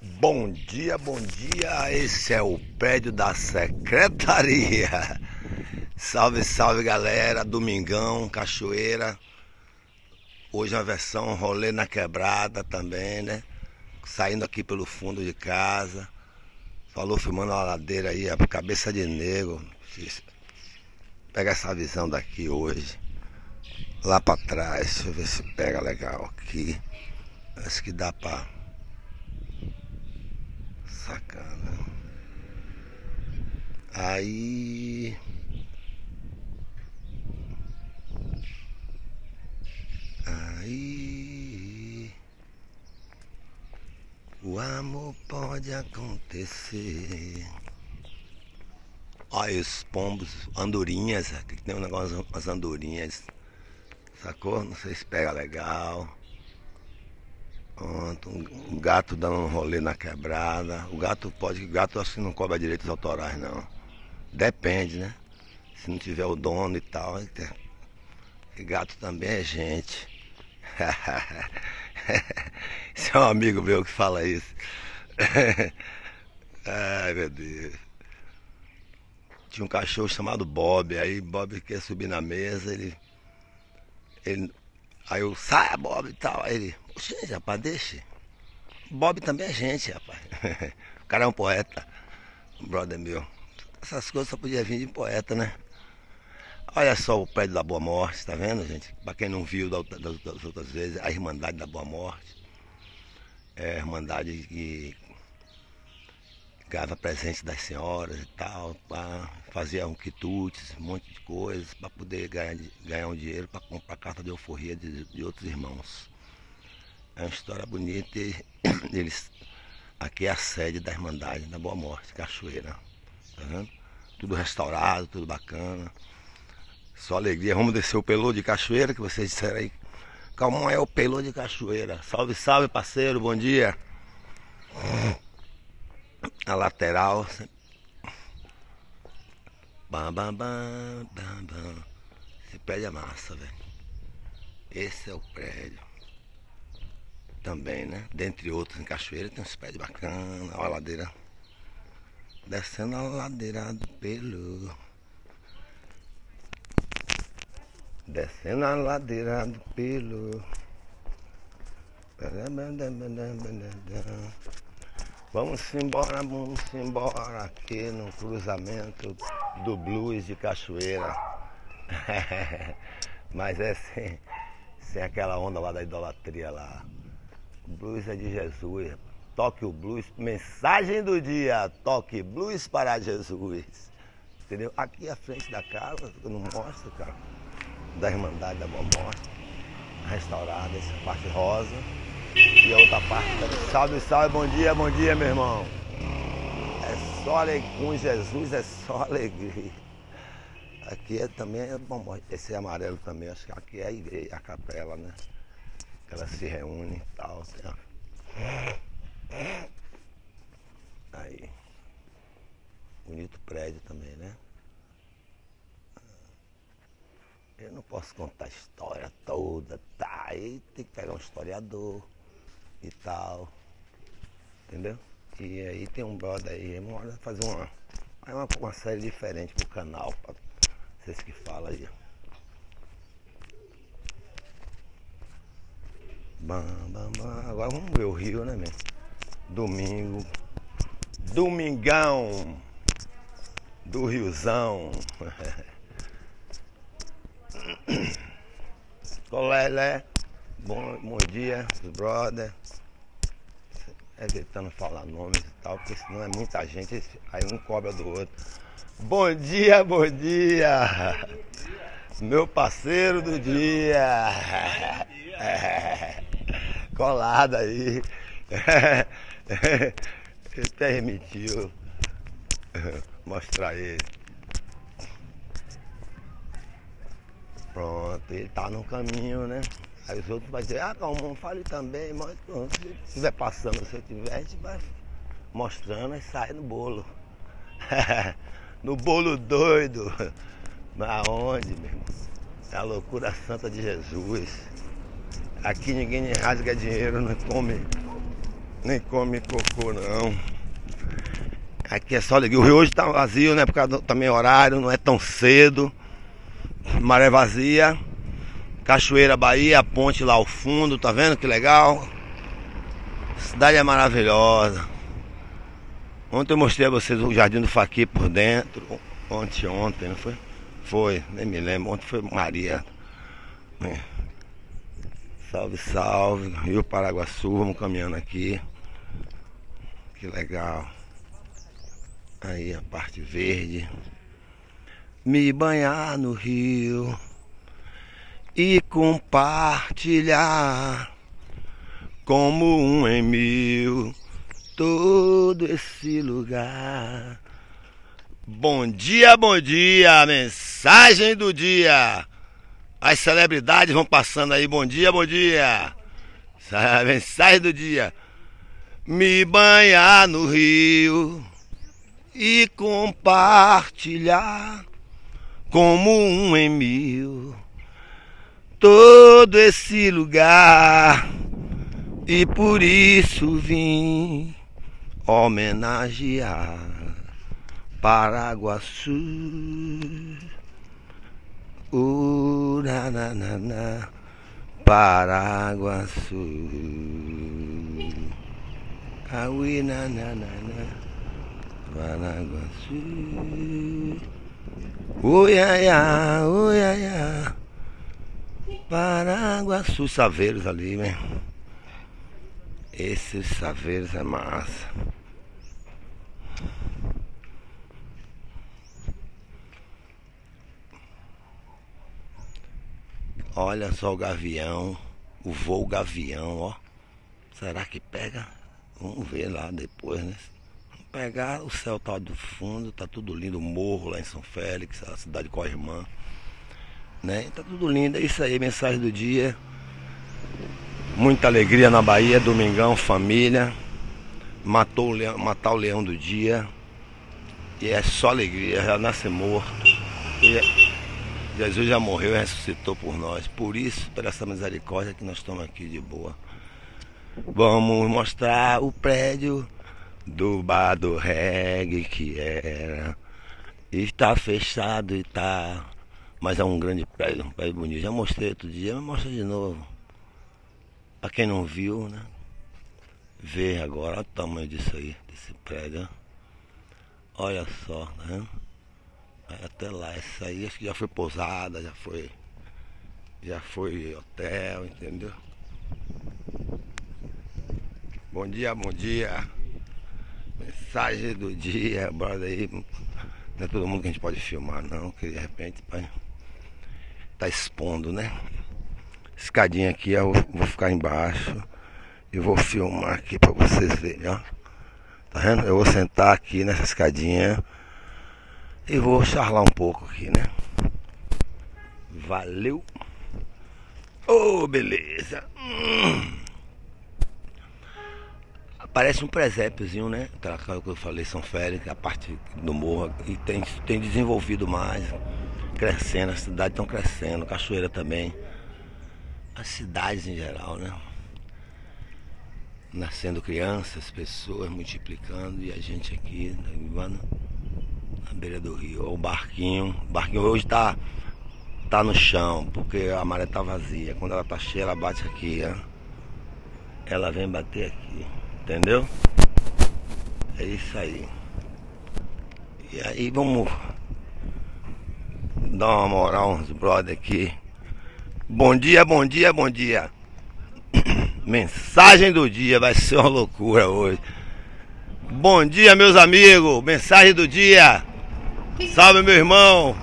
Bom dia, bom dia. Esse é o prédio da secretaria. Salve, salve galera. Domingão, Cachoeira. Hoje a versão rolê na quebrada também, né? Saindo aqui pelo fundo de casa. Falou filmando a ladeira aí, a cabeça de negro. Pega essa visão daqui hoje. Lá pra trás, deixa eu ver se pega legal aqui. Acho que dá pra Sacana. Aí. Aí. O amor pode acontecer. Olha os pombos, andorinhas, aqui tem um negócio, umas andorinhas. Sacou? Não sei se pega legal. Um gato dando um rolê na quebrada. O gato pode. O gato que não cobra direitos autorais não. Depende, né? Se não tiver o dono e tal. E gato também é gente. Esse é um amigo meu que fala isso. Ai meu Deus. Tinha um cachorro chamado Bob. Aí Bob quer subir na mesa, ele. ele Aí eu, saia Bob e tal. Aí ele, gente, rapaz, deixa. Bob também é gente, rapaz. o cara é um poeta, um brother meu. Essas coisas só podia vir de poeta, né? Olha só o prédio da Boa Morte, tá vendo, gente? Pra quem não viu das outras vezes, a Irmandade da Boa Morte. É a Irmandade que ganhava presente das senhoras e tal, pá, fazia um quitutes, um monte de coisas para poder ganhar, ganhar um dinheiro para comprar carta de euforia de, de, outros irmãos. É uma história bonita e eles. Aqui é a sede da Irmandade da Boa Morte, Cachoeira. Tá vendo? Tudo restaurado, tudo bacana. Só alegria. Vamos descer o pelô de cachoeira que vocês disseram aí. Calma é o pelô de cachoeira. Salve, salve, parceiro, bom dia a lateral. Bam, bam, bam, bam, bam. Esse prédio é massa, velho. Esse é o prédio. Também, né? Dentre outros em Cachoeira tem uns prédios bacanas. Olha a ladeira. Descendo a ladeira do pelo. Descendo a ladeira do pelo. Vamos embora, vamos embora aqui no cruzamento do blues de Cachoeira. Mas é sem, sem aquela onda lá da idolatria lá. O blues é de Jesus. Toque o blues, mensagem do dia, toque blues para Jesus. Entendeu? Aqui à frente da casa, eu não mostro, cara, da Irmandade da Boa Morte, restaurada, essa parte rosa. E a outra parte Salve, salve, bom dia, bom dia, meu irmão. É só alegria. Com Jesus é só alegria. Aqui é, também é bom. Esse é amarelo também, acho que aqui é a igreja, a capela, né? Ela se reúne e tal. Aí. Bonito prédio também, né? Eu não posso contar a história toda, tá? Aí tem que pegar um historiador e tal. Entendeu? E aí tem um brother aí, vamos fazer uma, uma, uma série diferente pro canal, pra vocês que falam aí. Bam, bam, bam. Agora vamos ver o Rio, né, mesmo? Domingo. Domingão do Riozão. Colé, bom, bom dia, brother evitando falar nomes e tal, porque senão é muita gente, aí um cobra do outro. Bom dia, bom dia! Meu parceiro do dia! Colado aí. Ele permitiu mostrar ele. Pronto, ele tá no caminho, né? Aí os outros vão dizer, ah, calma, fale também, mas se estiver passando, se tiver, a gente vai mostrando e sai no bolo. no bolo doido. Aonde, meu irmão? É a loucura santa de Jesus. Aqui ninguém rasga dinheiro, não come Nem come cocô não. Aqui é só alegria. O rio hoje tá vazio, né? Por causa do também horário, não é tão cedo. Maré vazia. Cachoeira Bahia, ponte lá ao fundo, tá vendo que legal? Cidade é maravilhosa. Ontem eu mostrei a vocês o Jardim do Faqui por dentro. Ontem, ontem, não foi? Foi, nem me lembro. Ontem foi Maria. É. Salve, salve. Rio Paraguaçu, vamos caminhando aqui. Que legal. Aí a parte verde. Me banhar no rio e compartilhar como um em mil todo esse lugar. Bom dia, bom dia, mensagem do dia. As celebridades vão passando aí, bom dia, bom dia. Mensagem do dia. Me banhar no rio e compartilhar como um em mil todo esse lugar e por isso vim homenagear Paraguaçu. Uh, na, na, na, na, Paraguaçu. Aui, na, na, na, na, Paraguaçu. Uiaiá, uiaiá. Paraguaçu, saveiros ali, né? Esses saveiros é massa. Olha só o gavião, o voo gavião, ó. Será que pega? Vamos ver lá depois, né? Pegar, o céu tá do fundo, tá tudo lindo, o morro lá em São Félix, a cidade com a irmã. Né? Tá tudo lindo, é isso aí, mensagem do dia. Muita alegria na Bahia, domingão, família. Matou o leão, matar o leão do dia. E é só alegria, já nasce morto. E é, Jesus já morreu e ressuscitou por nós. Por isso, por essa misericórdia que nós estamos aqui de boa. Vamos mostrar o prédio do bar do reggae que era. Está fechado e tá. Mas é um grande prédio, um prédio bonito. Já mostrei outro dia, mas mostra de novo. Pra quem não viu, né? Vê agora olha o tamanho disso aí, desse prédio. Olha só, tá vendo? Até lá, essa aí acho que já foi pousada, já foi. Já foi hotel, entendeu? Bom dia, bom dia. Mensagem do dia, bora aí. Não é todo mundo que a gente pode filmar não, que de repente pai, tá expondo, né? Escadinha aqui, eu vou ficar embaixo e vou filmar aqui para vocês verem, ó. Tá vendo? Eu vou sentar aqui nessa escadinha e vou charlar um pouco aqui, né? Valeu! Oh, beleza! Hum. Parece um presépiozinho, né? Aquela que eu falei, São Félix, a parte do morro. E tem, tem desenvolvido mais, crescendo, as cidades estão crescendo, Cachoeira também as cidades em geral, né? Nascendo crianças, pessoas multiplicando e a gente aqui na, na beira do rio. O barquinho, o barquinho hoje tá, tá no chão, porque a maré tá vazia. Quando ela tá cheia, ela bate aqui. Ela vem bater aqui, entendeu? É isso aí. E aí vamos dar uma moral uns brother aqui. Bom dia, bom dia, bom dia. Mensagem do dia vai ser uma loucura hoje. Bom dia, meus amigos. Mensagem do dia. Salve, meu irmão.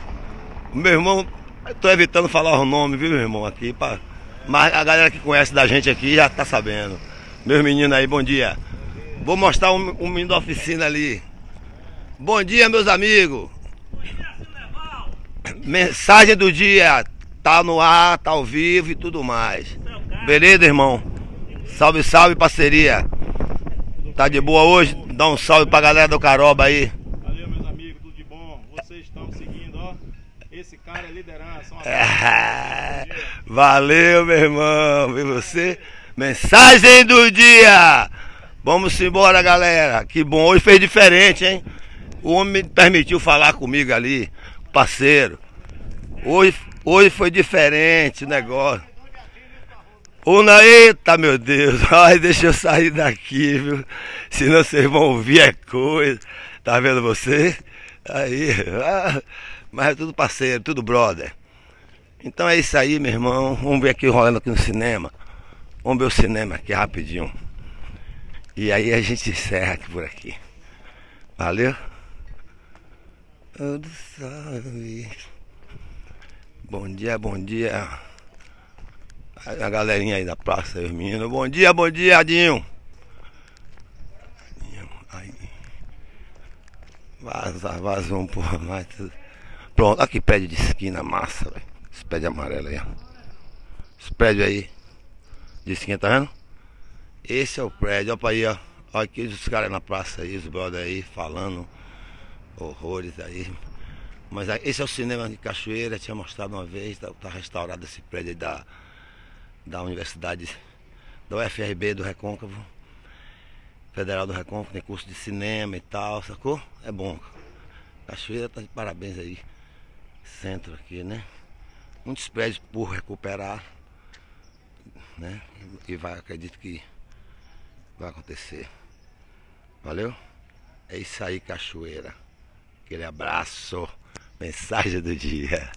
Meu irmão, estou evitando falar o nome, viu, meu irmão, aqui. Pra... Mas a galera que conhece da gente aqui já tá sabendo. Meus meninos aí, bom dia. Vou mostrar um, um menino da oficina ali. Bom dia, meus amigos. Mensagem do dia. Tá no ar, tá ao vivo e tudo mais. Beleza, irmão? Salve, salve, parceria. Tá de boa hoje? Dá um salve pra galera do Caroba aí. Valeu, meus amigos, tudo de bom. Vocês estão seguindo, ó. Esse cara é liderança. É, valeu, meu irmão. E você? Mensagem do dia. Vamos embora, galera. Que bom. Hoje fez diferente, hein? O homem me permitiu falar comigo ali, parceiro. Hoje, hoje foi diferente o negócio. Una, eita, meu Deus. Ai, deixa eu sair daqui, viu? Senão vocês vão ouvir é coisa. Tá vendo você? Aí. Ah, mas é tudo parceiro, tudo brother. Então é isso aí, meu irmão. Vamos ver aqui rolando aqui no cinema. Vamos ver o cinema aqui rapidinho. E aí a gente encerra aqui por aqui. Valeu? Bom dia, bom dia. A galerinha aí da praça, os meninos. Bom dia, bom dia, Adinho. Vaza, vazou um pouco mais. Pronto, aqui prédio de esquina massa, velho. Esse prédio amarelo aí, ó. Esse prédio aí. De esquina, tá vendo? Esse é o prédio, ó pra aí, ó. Olha aqui os caras na praça aí, os brother aí falando horrores aí. Mas esse é o cinema de Cachoeira, tinha mostrado uma vez, tá, tá restaurado esse prédio aí da, da Universidade da UFRB do Recôncavo. Federal do Recôncavo, tem curso de cinema e tal, sacou? É bom. Cachoeira tá de parabéns aí. Centro aqui, né? Muitos prédios por recuperar. Né? E vai, acredito que vai acontecer. Valeu? É isso aí, Cachoeira. Aquele abraço. Mensagem do dia.